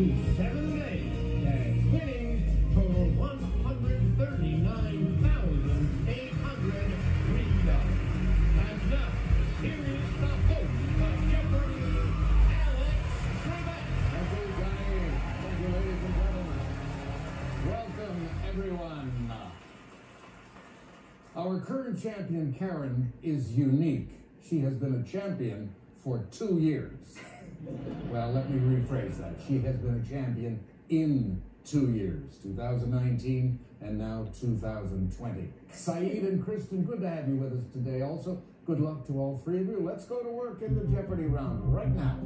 to seven days. That's winnings total $139,803. And now, here is the host of Jeopardy, Alex Trebek. Thank you, Johnny. Thank you, ladies and gentlemen. Welcome, everyone. Our current champion, Karen, is unique. She has been a champion for two years. Well, let me rephrase that. She has been a champion in two years 2019 and now 2020. Saeed and Kristen, good to have you with us today. Also, good luck to all three of you. Let's go to work in the Jeopardy round right now.